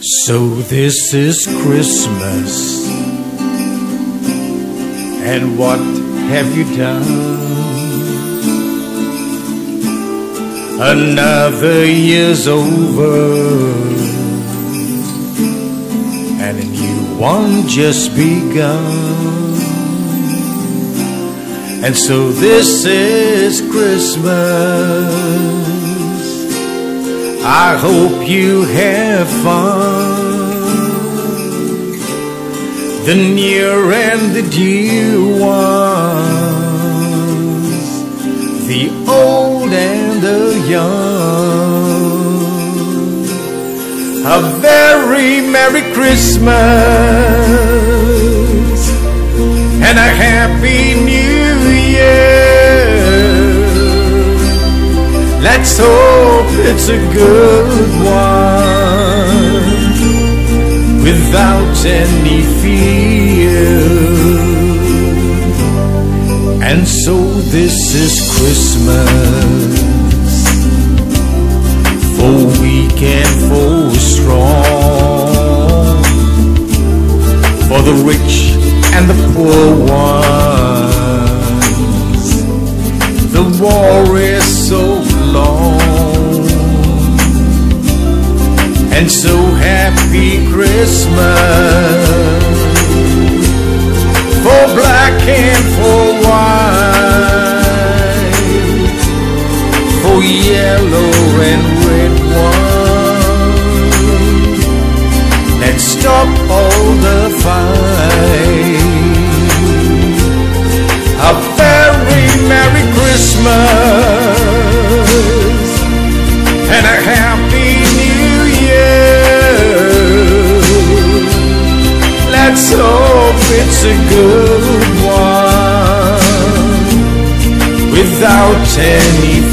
So this is Christmas. And what have you done? Another year's over. And a new one just begun. And so this is Christmas. I hope you have fun. The near and the dear ones, the old and the young. A very Merry Christmas Let's hope it's a good one without any fear. And so this is Christmas for weak and for strong, for the rich and the poor ones. The war is so and so happy Christmas for black and for white, for yellow and red wine. Let's stop all the fight. Without any